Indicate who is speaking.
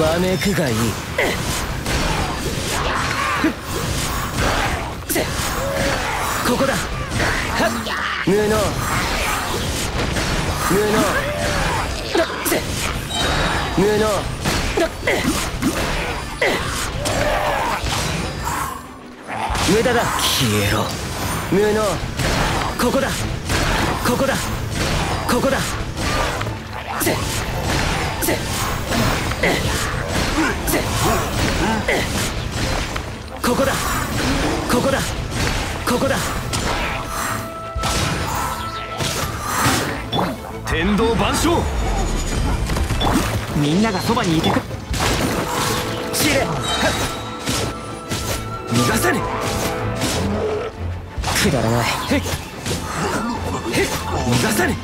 Speaker 1: わめくがいいここだはっ。無能無能無能無駄だ消えろ無能ここだここだここだせせここだ。ここだ。ここだ。
Speaker 2: 天道万象。
Speaker 3: みんながそばにいてく。
Speaker 1: 知れ。逃がさね。くだらない。逃がさね